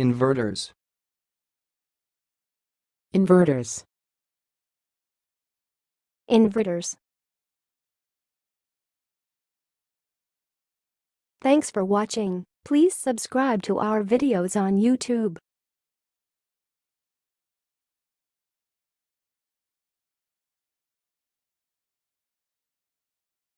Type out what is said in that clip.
Inverters. Inverters. Inverters. Thanks for watching. Please subscribe to our videos on YouTube.